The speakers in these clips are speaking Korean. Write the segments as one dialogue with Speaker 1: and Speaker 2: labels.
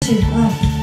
Speaker 1: 그렇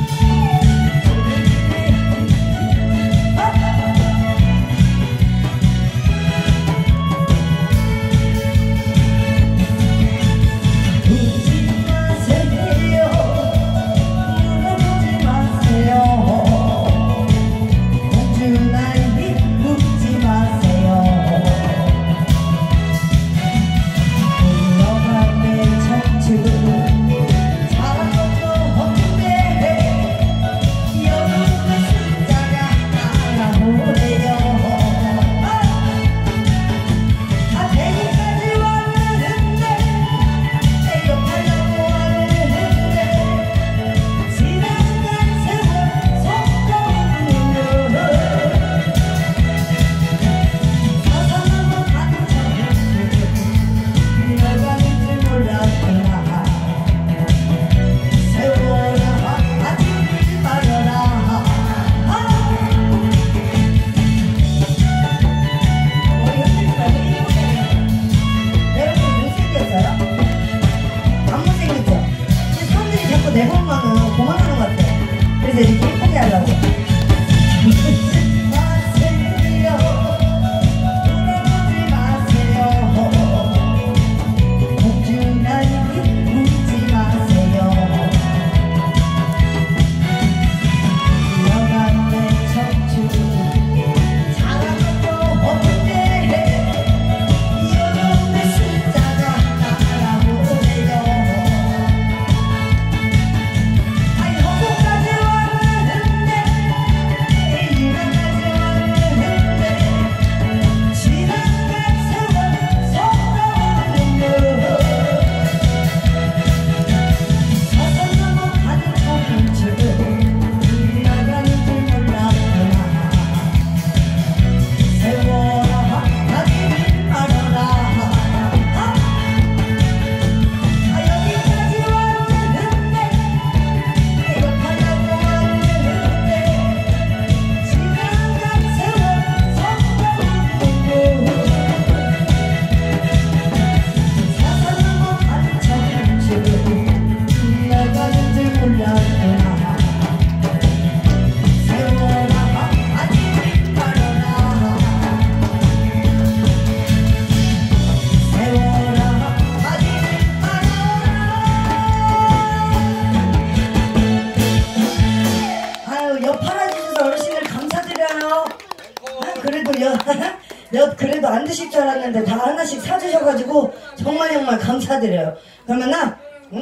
Speaker 1: 정말 정말 감사드려요 그러면은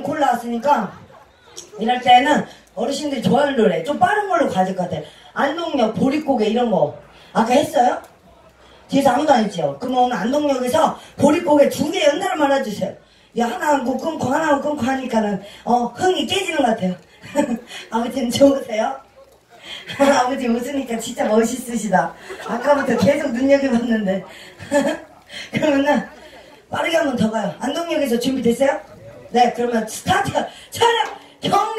Speaker 1: 콜라 왔으니까 이럴 때는 어르신들이 좋아하는 노래 좀 빠른 걸로 가질 것 같아요 안동역 보릿고개 이런 거 아까 했어요? 뒤에서 아무도 안 했죠. 그러면 안동역에서 보릿고개 두 개 연달아 말아주세요. 이 하나 하고 끊고 하나 하고 끊고 하니까는 어 흥이 깨지는 것 같아요. 아무튼 좋으세요? 아버지 웃으니까 진짜 멋있으시다. 아까부터 계속 눈여겨봤는데. 그러면은 빠르게 한 번 더 가요. 안동역에서 준비됐어요? 네, 그러면 스타트 촬영 경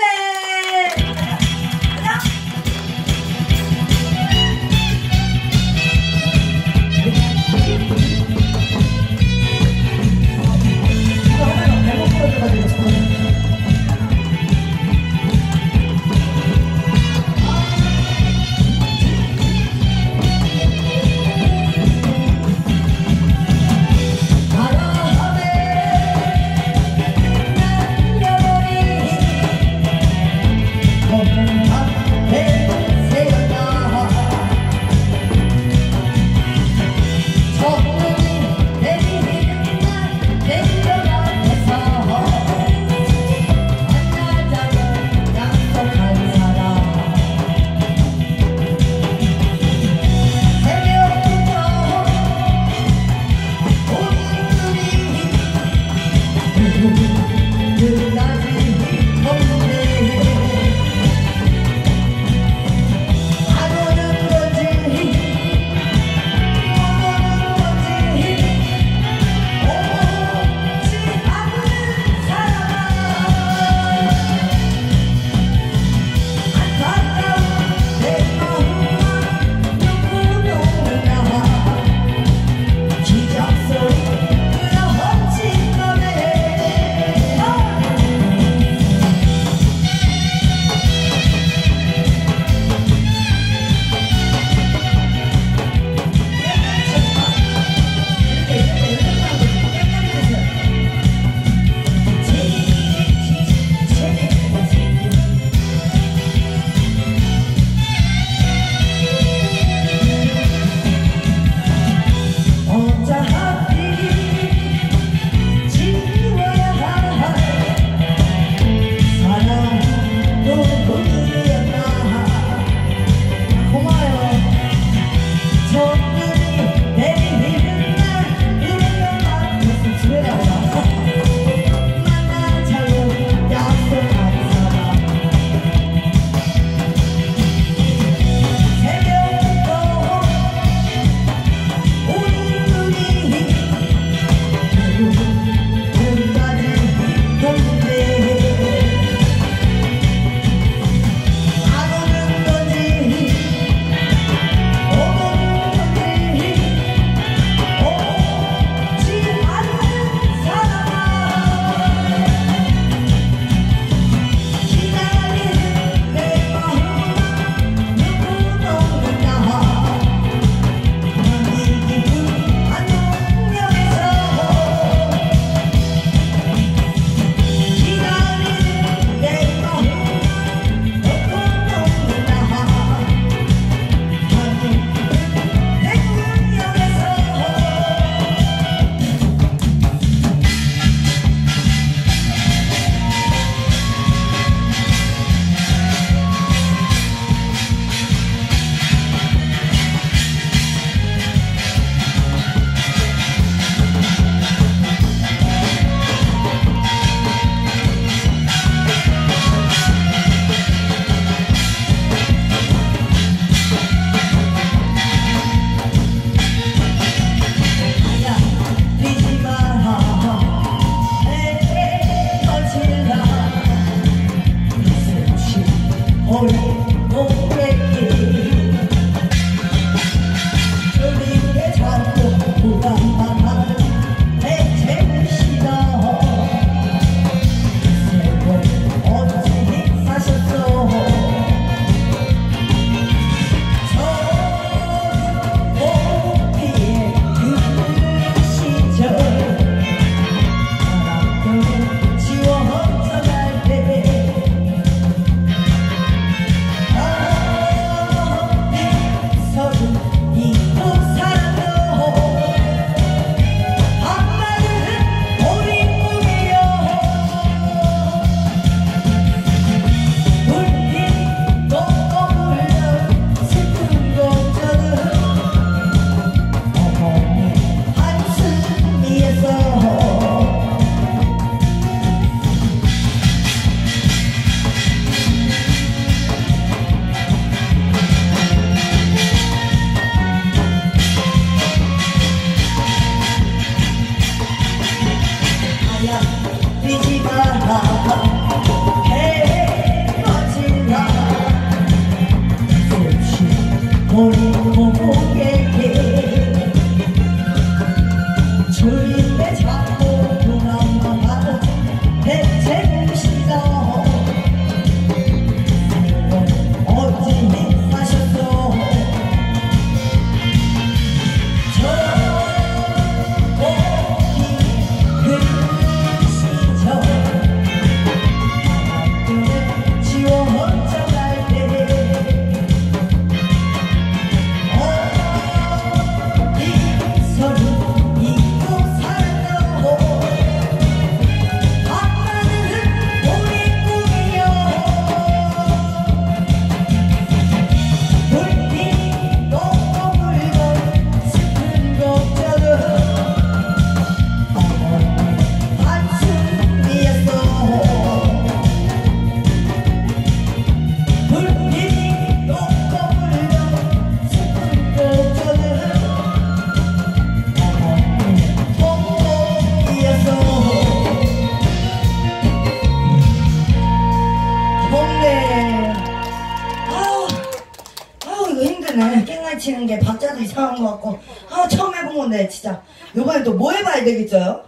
Speaker 1: 치는 게 박자도 이상한 것 같고 아 처음 해본 건데 진짜 요번에 또 뭐 해봐야 되겠어요?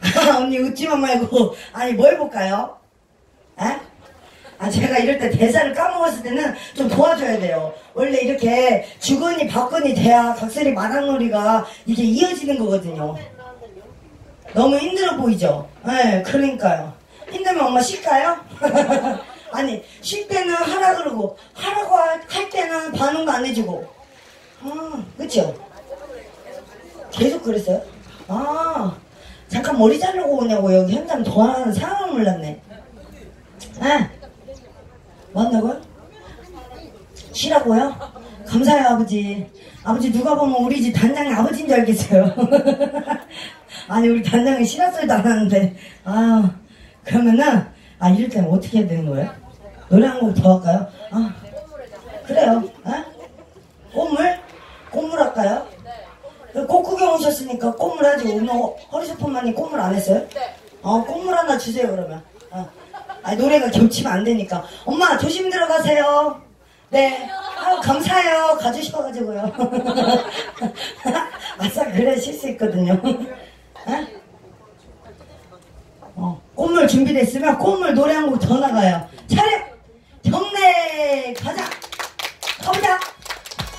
Speaker 1: 언니 웃지만 말고 아니 뭐 해볼까요? 에? 아 제가 이럴 때 대사를 까먹었을 때는 좀 도와줘야 돼요 원래 이렇게 주거니 박거니 돼야 각설이 마당놀이가 이게 이어지는 거거든요 너무 힘들어 보이죠? 네 그러니까요 힘들면 엄마 쉴까요? 아니 쉴 때는 하라 그러고 하라고 할, 할 때는 반응도 안 해주고 아 그쵸? 계속 그랬어요? 아 잠깐 머리 자르고 오냐고 여기 현장 도와하는 상황을 몰랐네 아 맞나고요? 쉬라고요? 감사해요 아버지 아버지 누가 보면 우리 집 단장이 아버지인 줄 알겠어요 아니 우리 단장이 싫었어도 안 하는데 아 그러면은 아 이럴 때는 어떻게 해야 되는 거예요? 노래 한 곡 더 할까요? 아 그래요 아? 꽃물? 꽃물 할까요? 네. 꽃 구경 오셨으니까 꽃물 하지 오늘 허리소품만이 꽃물 안 했어요? 네. 어 꽃물 하나 주세요 그러면 어. 아 노래가 겹치면 안 되니까 엄마 조심 들어가세요 네 아유 감사해요 가주셔가지고요 아싸 그래 쉴수 있거든요 어? 어, 꽃물 준비됐으면 꽃물 노래 한 곡 더 나가요 차 가자. 가보자.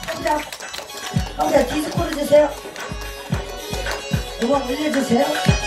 Speaker 1: 가보자. 가보자. 디스코를 주세요. 음악 올려주세요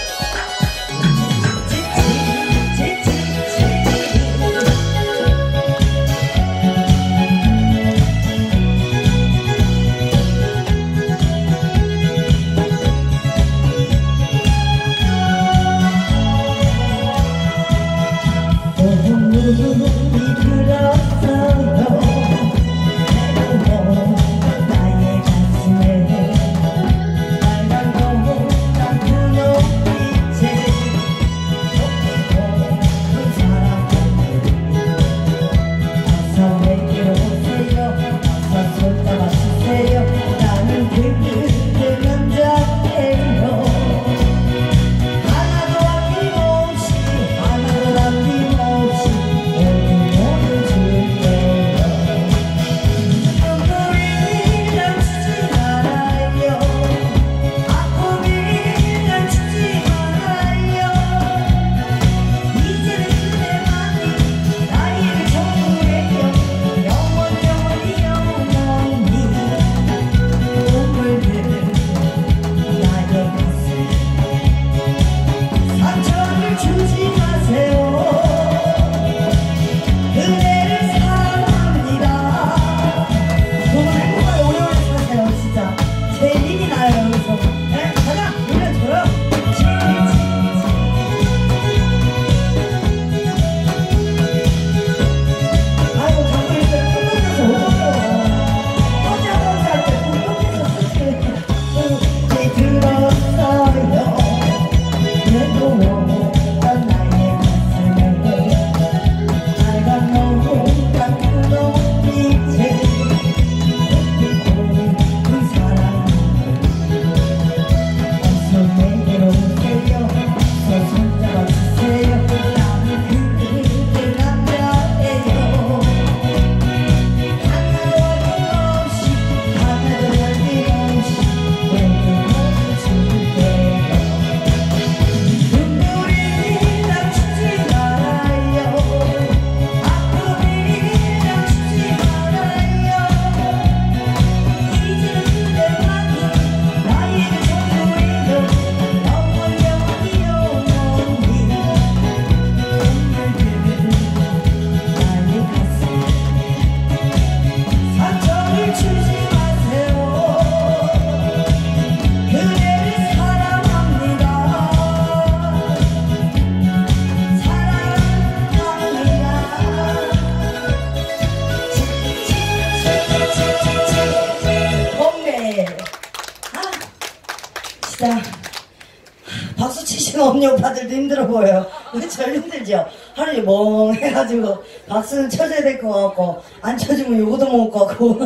Speaker 1: 힘들어 보여요. 절 힘들죠? 하루에 멍 해가지고 박수는 쳐줘야 될 것 같고 안 쳐주면 요거도 먹을 것 같고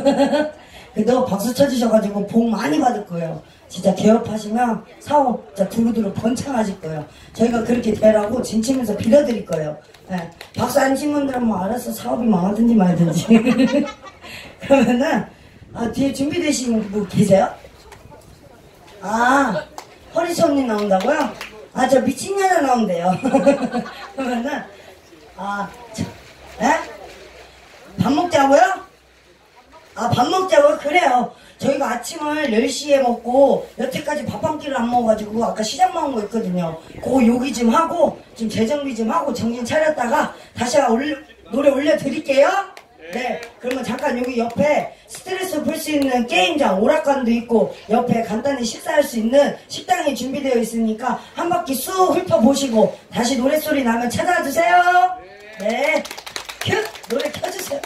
Speaker 1: 그래도 박수 쳐주셔가지고 복 많이 받을 거예요. 진짜 개업하시면 사업 진짜 두루두루 번창하실 거예요. 저희가 그렇게 되라고 진치면서 빌어드릴 거예요. 예. 박수 안 친 분들은 뭐 알아서 사업이 망하든지 말든지. 그러면은 아, 뒤에 준비되신 분 계세요? 아, 언니 나온다고요? 아, 저 미친 여자 나온대요. 그러면은, 아, 저, 에? 밥 먹자고요? 아, 밥 먹자고요? 그래요. 저희가 아침을 10시에 먹고, 여태까지 밥 한 끼를 안 먹어가지고, 아까 시장 먹은 거 있거든요. 그거 요기 좀 하고, 좀 재정비 좀 하고, 정신 차렸다가, 다시 올려, 노래 올려드릴게요. 네, 그러면 잠깐 여기 옆에 스트레스 풀 수 있는 게임장, 오락관도 있고, 옆에 간단히 식사할 수 있는 식당이 준비되어 있으니까, 한 바퀴 쑥 훑어보시고, 다시 노래소리 나면 찾아주세요. 네, 큐! 노래 켜주세요.